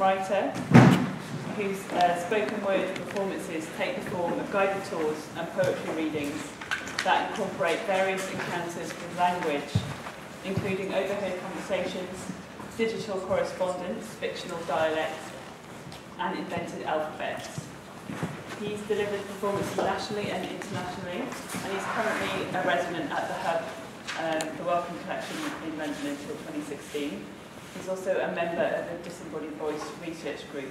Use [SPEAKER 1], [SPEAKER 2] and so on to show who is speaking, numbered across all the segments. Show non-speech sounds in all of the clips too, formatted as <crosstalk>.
[SPEAKER 1] writer whose uh, spoken word performances take the form of guided tours and poetry readings that incorporate various encounters with language, including overheard conversations, digital correspondence, fictional dialects, and invented alphabets. He's delivered performances nationally and internationally, and he's currently a resident at the Hub, um, the Wellcome Collection in London until 2016. He's also a member of the Disembodied Voice Research Group.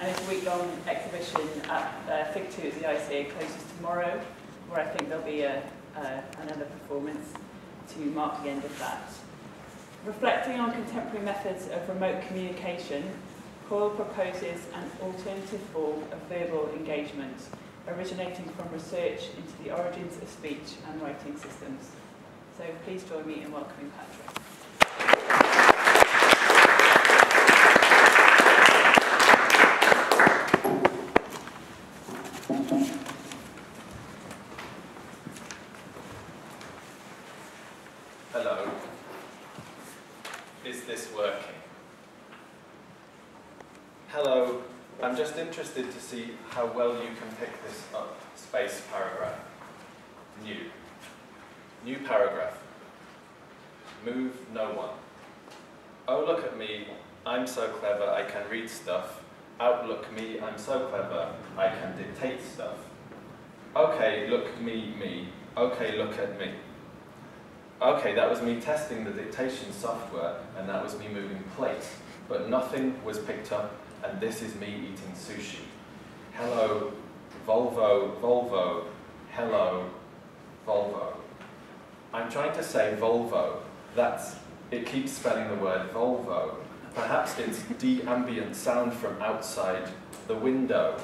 [SPEAKER 1] And his week-long exhibition at uh, Fig 2 at the ICA closes tomorrow, where I think there'll be a, uh, another performance to mark the end of that. Reflecting on contemporary methods of remote communication, Coyle proposes an alternative form of verbal engagement, originating from research into the origins of speech and writing systems. So please join me in welcoming Patrick.
[SPEAKER 2] Hello. Is this working? Hello. I'm just interested to see how well you can pick this up. Space paragraph. New. New paragraph. Move no one. Oh, look at me. I'm so clever, I can read stuff. Outlook me, I'm so clever, I can dictate stuff. Okay, look me, me. Okay, look at me. Okay, that was me testing the dictation software, and that was me moving plate. But nothing was picked up, and this is me eating sushi. Hello, Volvo, Volvo, hello, Volvo. I'm trying to say Volvo. That's, it keeps spelling the word Volvo. Perhaps it's <laughs> de-ambient sound from outside the window.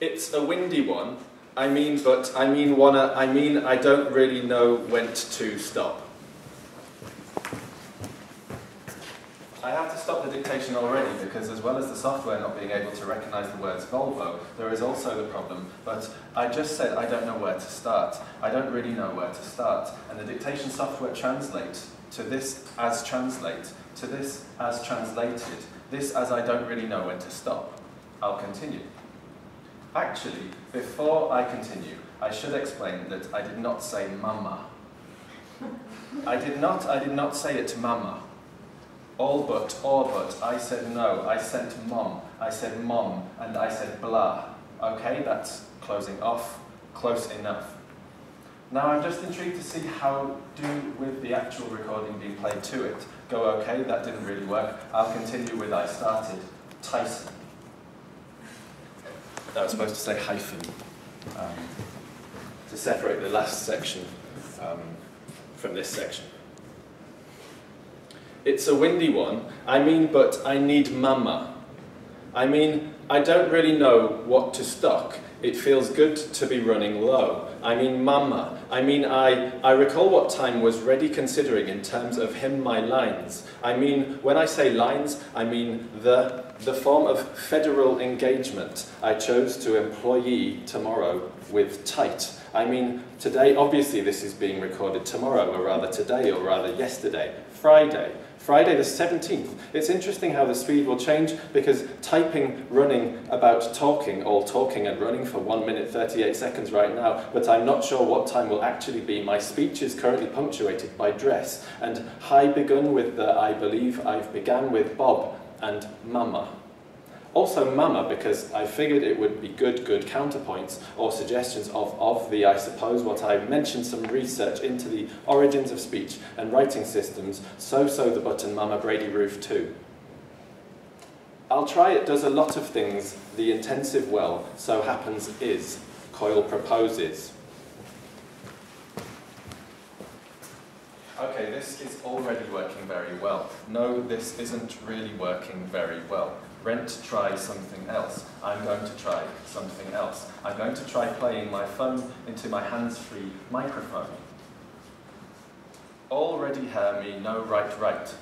[SPEAKER 2] It's a windy one. I mean, but I mean one. I mean, I don't really know when to stop. I have to stop dictation already because as well as the software not being able to recognize the words Volvo, there is also the problem, but I just said I don't know where to start. I don't really know where to start. And the dictation software translates to this as translate, to this as translated, this as I don't really know when to stop. I'll continue. Actually, before I continue, I should explain that I did not say mama. I did not, I did not say it to mama. All but, or but, I said no, I said mom, I said mom, and I said blah. Okay, that's closing off, close enough. Now I'm just intrigued to see how do with the actual recording being played to it. Go okay, that didn't really work. I'll continue with I started. Tyson. That was supposed to say hyphen, um, to separate the last section um, from this section. It's a windy one. I mean, but I need mama. I mean, I don't really know what to stock. It feels good to be running low. I mean, mama. I mean, I, I recall what time was ready considering in terms of him my lines. I mean, when I say lines, I mean the, the form of federal engagement I chose to employee tomorrow with tight. I mean, today, obviously this is being recorded tomorrow, or rather today, or rather yesterday, Friday. Friday the 17th. It's interesting how the speed will change because typing, running about talking, all talking and running for 1 minute 38 seconds right now, but I'm not sure what time will actually be. My speech is currently punctuated by dress, and hi begun with the I believe I've began with Bob and Mama. Also mama, because I figured it would be good, good counterpoints or suggestions of, of the, I suppose, what I mentioned some research into the origins of speech and writing systems, so so the button mama Brady Roof too. I'll try it does a lot of things the intensive well so happens is, Coyle proposes. Okay, this is already working very well. No, this isn't really working very well. Rent try something else. I'm going to try something else. I'm going to try playing my phone into my hands-free microphone. Already hear me, no right right.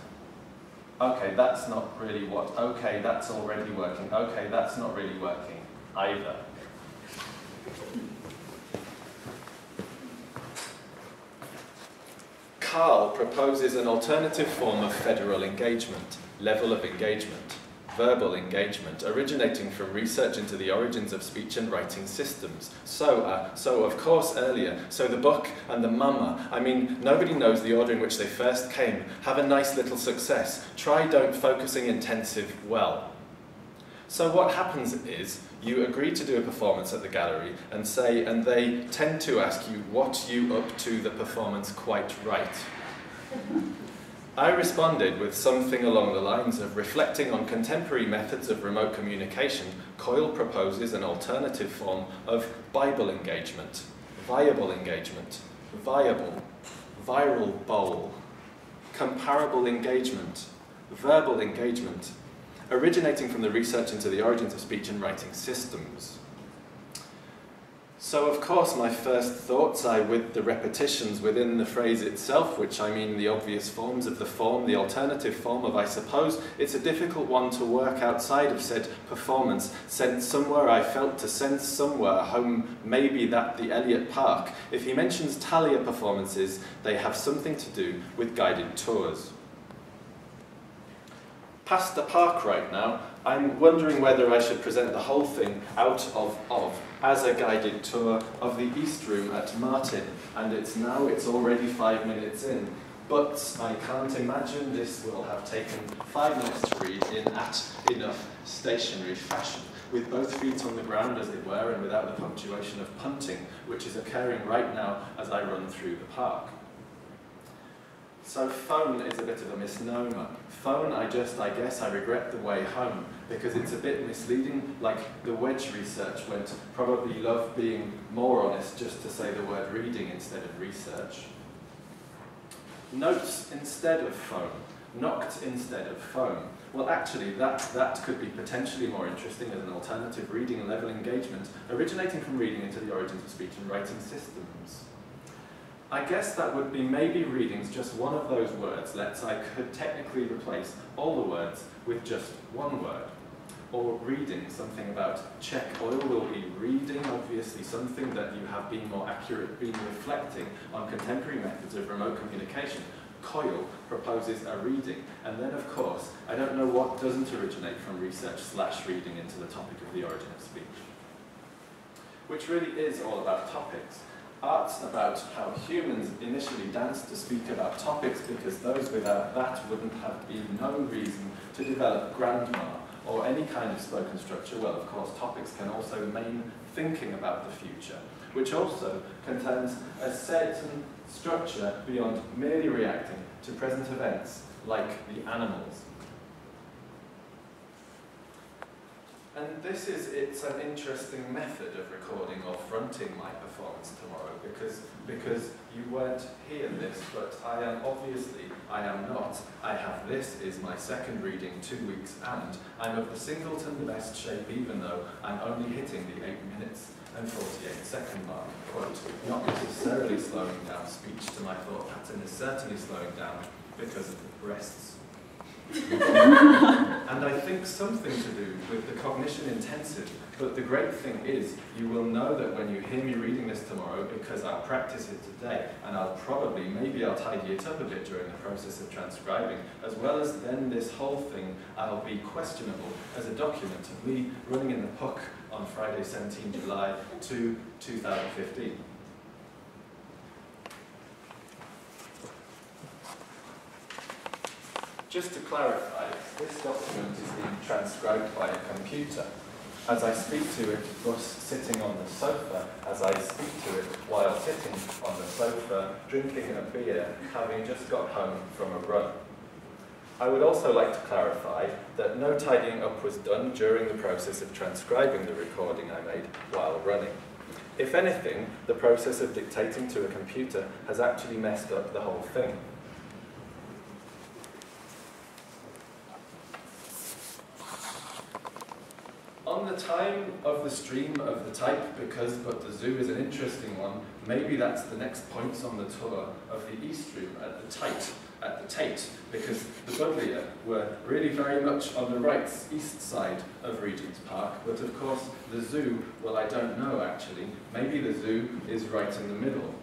[SPEAKER 2] Okay, that's not really what. Okay, that's already working. Okay, that's not really working either. Karl proposes an alternative form of federal engagement, level of engagement, verbal engagement, originating from research into the origins of speech and writing systems. So, uh, so of course earlier, so the book and the mama, I mean, nobody knows the order in which they first came. Have a nice little success. Try don't focusing intensive well. So what happens is, you agree to do a performance at the gallery and say, and they tend to ask you, what you up to the performance quite right? <laughs> I responded with something along the lines of reflecting on contemporary methods of remote communication, Coyle proposes an alternative form of Bible engagement, viable engagement, viable, viral bowl, comparable engagement, verbal engagement, originating from the research into the origins of speech and writing systems. So of course my first thoughts are with the repetitions within the phrase itself, which I mean the obvious forms of the form, the alternative form of I suppose. It's a difficult one to work outside of said performance, sent somewhere I felt to sense somewhere, home maybe that the Elliott Park. If he mentions Talia performances, they have something to do with guided tours. Past the park right now, I'm wondering whether I should present the whole thing out of of as a guided tour of the East Room at Martin, and it's now, it's already five minutes in. But I can't imagine this will have taken five minutes to read in at enough stationary fashion, with both feet on the ground as it were, and without the punctuation of punting, which is occurring right now as I run through the park. So phone is a bit of a misnomer. Phone, I just, I guess, I regret the way home because it's a bit misleading, like the wedge research went, probably love being more honest just to say the word reading instead of research. Notes instead of phone, knocked instead of phone. Well, actually, that, that could be potentially more interesting as an alternative reading level engagement, originating from reading into the origins of speech and writing systems. I guess that would be maybe readings just one of those words. Let's I could technically replace all the words with just one word. Or reading, something about check oil will be reading, obviously something that you have been more accurate, been reflecting on contemporary methods of remote communication. Coyle proposes a reading, and then of course, I don't know what doesn't originate from research slash reading into the topic of the origin of speech. Which really is all about topics art's about how humans initially danced to speak about topics because those without that wouldn't have been no reason to develop grandma or any kind of spoken structure. Well, of course, topics can also mean thinking about the future, which also contains a certain structure beyond merely reacting to present events like the animals And this is, it's an interesting method of recording or fronting my performance tomorrow because, because you weren't here this, but I am obviously, I am not. I have this is my second reading two weeks and I'm of the singleton best shape even though I'm only hitting the 8 minutes and 48 second mark. Quote, not necessarily slowing down speech to my thought pattern is certainly slowing down because of the breasts <laughs> and I think something to do with the cognition intensive. But the great thing is, you will know that when you hear me reading this tomorrow, because I'll practice it today, and I'll probably, maybe I'll tidy it up a bit during the process of transcribing, as well as then this whole thing, I'll be questionable as a document of me running in the puck on Friday, 17 July to 2015. Just to clarify, this document is being transcribed by a computer. As I speak to it, thus sitting on the sofa, as I speak to it while sitting on the sofa, drinking a beer, having just got home from a run. I would also like to clarify that no tidying up was done during the process of transcribing the recording I made while running. If anything, the process of dictating to a computer has actually messed up the whole thing. On the time of the stream of the type, because but the zoo is an interesting one, maybe that's the next points on the tour of the East Room at the Tate, at the Tate, because the Bodleian were really very much on the right east side of Regent's Park, but of course the zoo, well I don't know actually, maybe the zoo is right in the middle.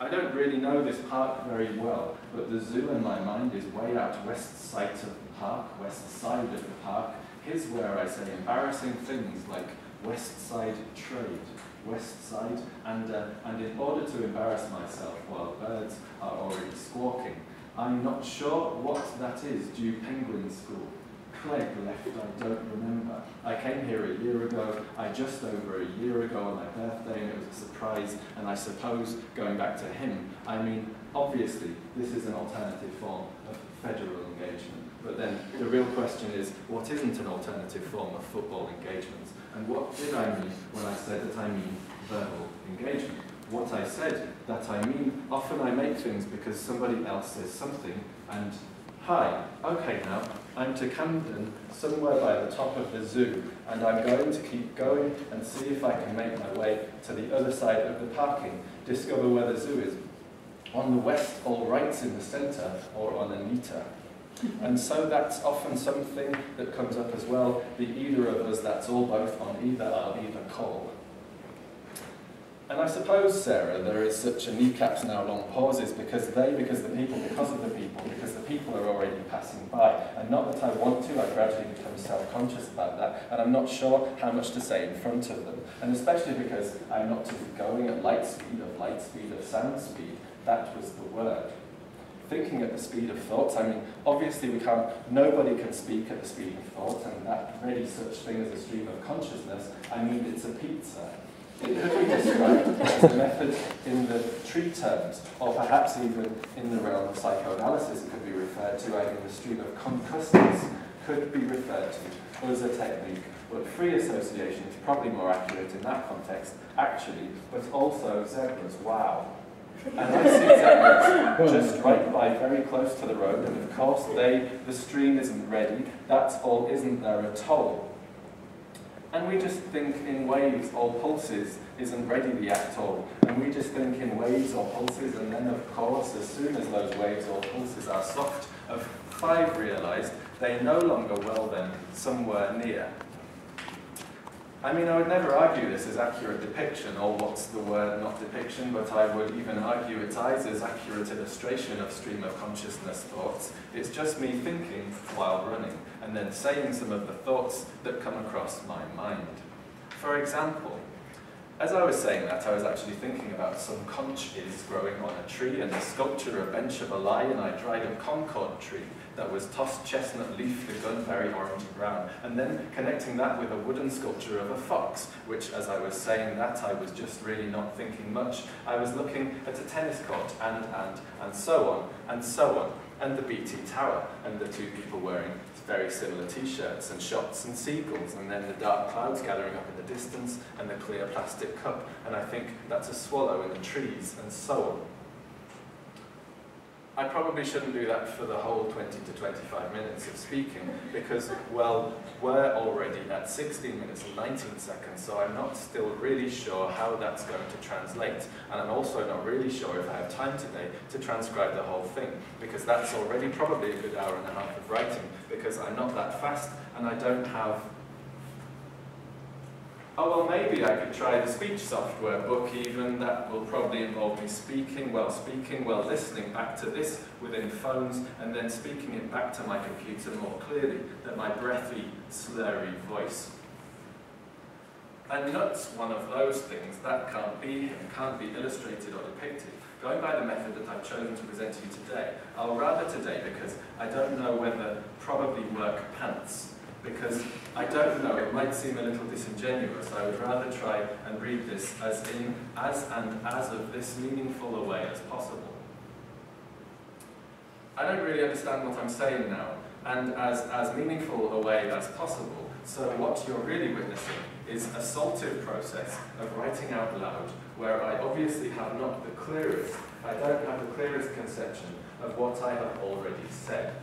[SPEAKER 2] I don't really know this park very well, but the zoo in my mind is way out west side of the park, west side of the park. Here's where I say embarrassing things like west side trade, west side, and, uh, and in order to embarrass myself while birds are already squawking, I'm not sure what that is due penguin school. Clegg left, I don't remember. I came here a year ago, I just over a year ago on my birthday, and it was a surprise, and I suppose, going back to him, I mean, obviously, this is an alternative form of federal engagement. But then the real question is, what isn't an alternative form of football engagement? And what did I mean when I said that I mean verbal engagement? What I said that I mean, often I make things because somebody else says something, and hi, okay now, I'm to Camden, somewhere by the top of the zoo, and I'm going to keep going and see if I can make my way to the other side of the parking, discover where the zoo is. On the west, all rights in the centre, or on Anita. And so that's often something that comes up as well, the either of us, that's all both on either, I'll either call. And I suppose, Sarah, there is such a kneecaps now long pauses because they, because the people, because of the people, because the people are already passing by. And not that I want to, I gradually become self-conscious about that, and I'm not sure how much to say in front of them. And especially because I'm not be going at light speed, of light speed, of sound speed. That was the word. Thinking at the speed of thoughts, I mean, obviously we can't, nobody can speak at the speed of thought, and that really such thing as a stream of consciousness, I mean, it's a pizza. It could be described as a method in the tree terms, or perhaps even in the realm of psychoanalysis it could be referred to, I mean the stream of consciousness could be referred to as a technique, but free association is probably more accurate in that context, actually, but also zebras, wow. And I see zebras just right by, very close to the road, and of course they, the stream isn't ready, that's all isn't there at all. And we just think in waves or pulses isn't ready the atoll. And we just think in waves or pulses, and then of course, as soon as those waves or pulses are soft, of five realized, they no longer well then somewhere near. I mean, I would never argue this as accurate depiction, or what's the word, not depiction, but I would even argue its eyes as accurate illustration of stream of consciousness thoughts. It's just me thinking while running, and then saying some of the thoughts that come across my mind. For example, as I was saying that, I was actually thinking about some conches growing on a tree and the sculpture a bench of a lion I dried a concord tree that was tossed chestnut leaf to gunberry orange brown, and then connecting that with a wooden sculpture of a fox, which as I was saying that, I was just really not thinking much. I was looking at a tennis court, and, and, and so on, and so on, and the BT Tower, and the two people wearing very similar t-shirts and shots and seagulls and then the dark clouds gathering up in the distance and the clear plastic cup and I think that's a swallow in the trees and so on. I probably shouldn't do that for the whole 20 to 25 minutes of speaking because, well, we're already at 16 minutes and 19 seconds, so I'm not still really sure how that's going to translate. And I'm also not really sure if I have time today to transcribe the whole thing because that's already probably a good hour and a half of writing because I'm not that fast and I don't have oh, well, maybe I could try the speech software book even. That will probably involve me speaking, while speaking, while listening back to this within phones, and then speaking it back to my computer more clearly than my breathy, slurry voice. And nuts, one of those things, that can't be him, can't be illustrated or depicted. Going by the method that I've chosen to present to you today, I'll rather today because I don't know whether probably work pants because I don't know, it might seem a little disingenuous. I would rather try and read this as in as and as of this meaningful a way as possible. I don't really understand what I'm saying now, and as, as meaningful a way as possible. So what you're really witnessing is a saltive process of writing out loud, where I obviously have not the clearest, I don't have the clearest conception of what I have already said.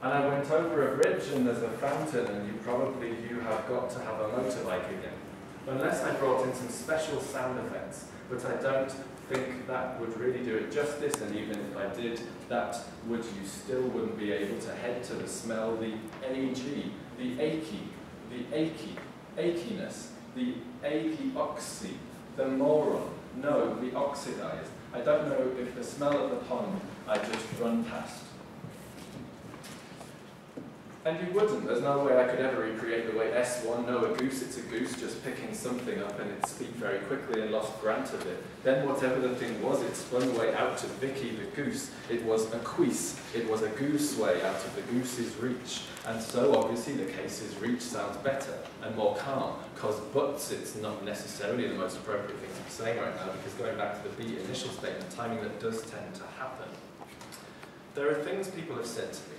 [SPEAKER 2] And I went over a bridge and there's a fountain and you probably, you have got to have a motorbike again. Unless I brought in some special sound effects, but I don't think that would really do it justice, and even if I did, that would, you still wouldn't be able to head to the smell, the AG, the achy, the achy, achiness, the achy oxy, the moron, no, the oxidized, I don't know if the smell of the pond I just run past. And you wouldn't. There's no way I could ever recreate the way S1 know a goose, it's a goose just picking something up and it speak very quickly and lost grant of it. Then whatever the thing was, it spun away out to Vicky the goose. It was a queese. It was a goose way out of the goose's reach. And so obviously the case's reach sounds better and more calm, because buts it's not necessarily the most appropriate thing to be saying right now, because going back to the B initial statement, timing that does tend to happen. There are things people have said to me,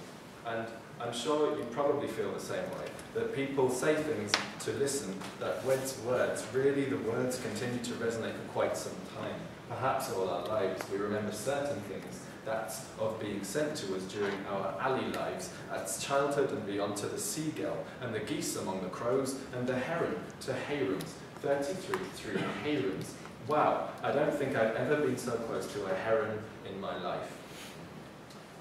[SPEAKER 2] and I'm sure you probably feel the same way, that people say things to listen that words, words, really the words continue to resonate for quite some time. Perhaps all our lives we remember certain things that's of being sent to us during our alley lives, as childhood and beyond to the seagull, and the geese among the crows, and the heron to hayrooms, 33 three hayrooms. Wow, I don't think I've ever been so close to a heron in my life.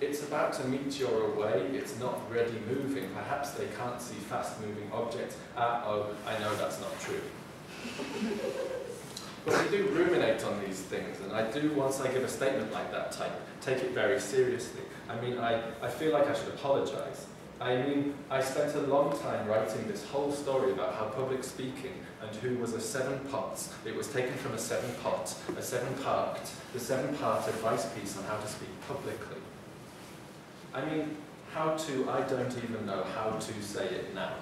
[SPEAKER 2] It's about to meet your away, it's not ready moving. Perhaps they can't see fast moving objects. Ah, oh, I know that's not true. <laughs> but we do ruminate on these things, and I do, once I give a statement like that type, take it very seriously. I mean, I, I feel like I should apologize. I mean, I spent a long time writing this whole story about how public speaking and who was a seven pots. It was taken from a seven pot, a seven part, the seven part advice piece on how to speak publicly. I mean, how to, I don't even know how to say it now.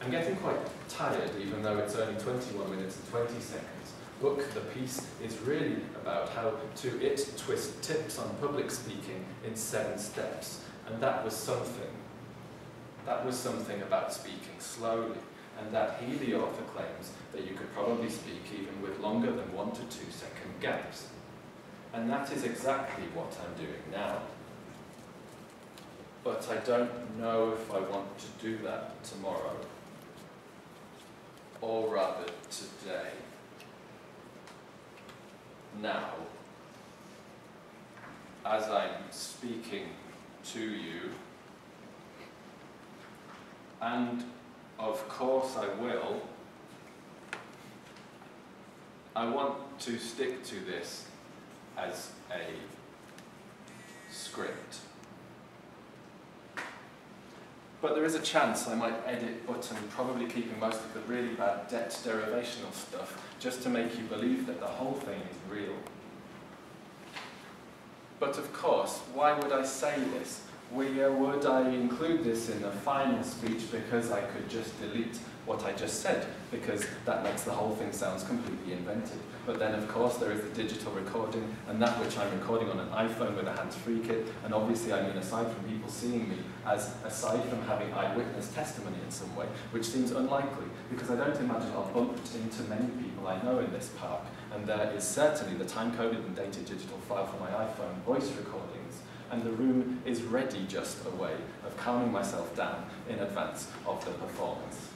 [SPEAKER 2] I'm getting quite tired, even though it's only 21 minutes and 20 seconds. Book, the piece, is really about how to it twist tips on public speaking in seven steps. And that was something. That was something about speaking slowly. And that he, the author, claims that you could probably speak even with longer than one to two second gaps. And that is exactly what I'm doing now but I don't know if I want to do that tomorrow, or rather today. Now, as I'm speaking to you, and of course I will, I want to stick to this as a script. But there is a chance I might edit button, probably keeping most of the really bad debt derivational stuff, just to make you believe that the whole thing is real. But of course, why would I say this? Uh, would I include this in the final speech because I could just delete what I just said, because that makes the whole thing sounds completely invented. But then, of course, there is the digital recording, and that which I'm recording on an iPhone with a hands-free kit, and obviously, I mean, aside from people seeing me, as aside from having eyewitness testimony in some way, which seems unlikely, because I don't imagine I'll bump into many people I know in this park, and there is certainly the time-coded and dated digital file for my iPhone voice recordings, and the room is ready just a way of calming myself down in advance of the performance.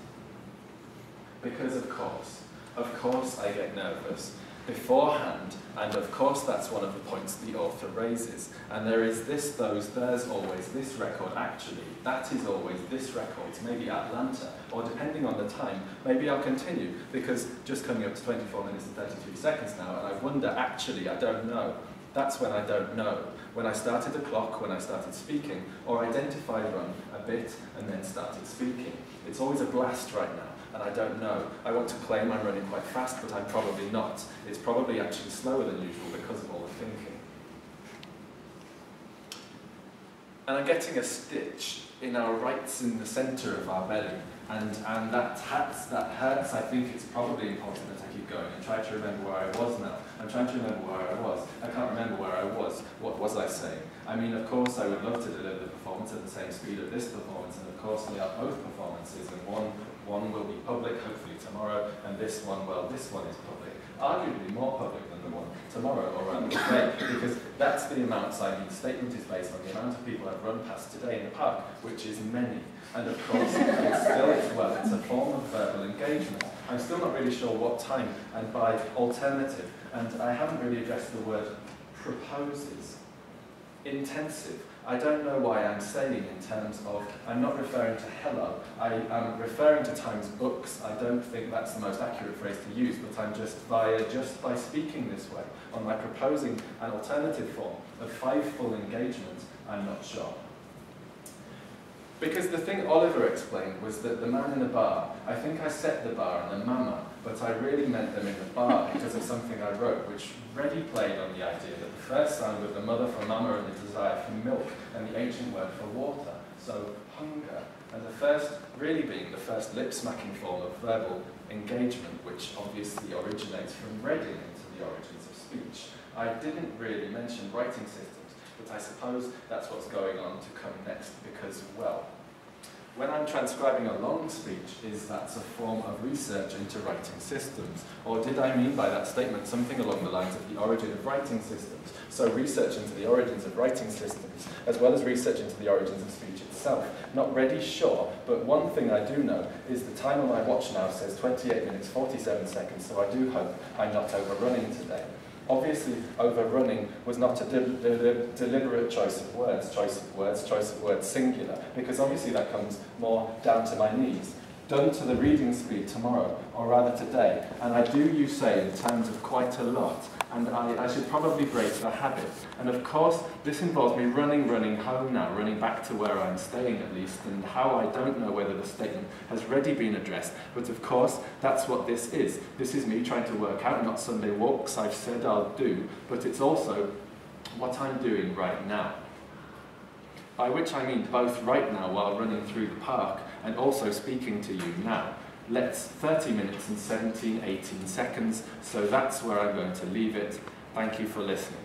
[SPEAKER 2] Because of course, of course I get nervous beforehand, and of course that's one of the points the author raises. And there is this, those, there's always this record, actually, that is always this record, maybe Atlanta, or depending on the time, maybe I'll continue, because just coming up to 24 minutes and 33 seconds now, and I wonder, actually, I don't know. That's when I don't know. When I started the clock, when I started speaking, or identified run a bit and then started speaking. It's always a blast right now and I don't know. I want to claim I'm running quite fast, but I'm probably not. It's probably actually slower than usual because of all the thinking. And I'm getting a stitch in our rights in the centre of our belly, and, and that, hurts, that hurts. I think it's probably important that I keep going and try to remember where I was now. I'm trying to remember where I was. I can't remember where I was. What was I saying? I mean, of course, I would love to deliver the performance at the same speed of this performance, and of course, they are both performances, and one one will be public, hopefully tomorrow, and this one, well, this one is public. Arguably more public than the one tomorrow or around today, because that's the amount mean. Statement is based on the amount of people I've run past today in the park, which is many. And of course, it's still, well, it's a form of verbal engagement. I'm still not really sure what time, and by alternative, and I haven't really addressed the word proposes, intensive. I don't know why I'm saying in terms of, I'm not referring to hello, I am referring to Times books. I don't think that's the most accurate phrase to use, but I'm just via, just by speaking this way, on my proposing an alternative form of five full engagements, I'm not sure. Because the thing Oliver explained was that the man in the bar, I think I set the bar and the mama, but I really meant them in the bar because of something I wrote, which ready played on the idea that the first sound was the mother for mama and the desire for milk, and the ancient word for water, so hunger. And the first really being the first lip-smacking form of verbal engagement, which obviously originates from reading into the origins of speech. I didn't really mention writing systems but I suppose that's what's going on to come next because, well, when I'm transcribing a long speech, is that a form of research into writing systems? Or did I mean by that statement something along the lines of the origin of writing systems? So research into the origins of writing systems, as well as research into the origins of speech itself. Not ready, sure, but one thing I do know is the time on my watch now says 28 minutes 47 seconds, so I do hope I'm not overrunning today. Obviously, overrunning was not a de de de deliberate choice of words, choice of words, choice of words singular, because obviously that comes more down to my knees. Done to the reading speed tomorrow, or rather today, and I do you say in terms of quite a lot, and I, I should probably break the habit. And of course, this involves me running, running home now, running back to where I'm staying at least, and how I don't know whether the statement has already been addressed. But of course, that's what this is. This is me trying to work out, not Sunday walks I've said I'll do, but it's also what I'm doing right now. By which I mean both right now while running through the park and also speaking to you now let's 30 minutes and 17, 18 seconds. So that's where I'm going to leave it. Thank you for listening.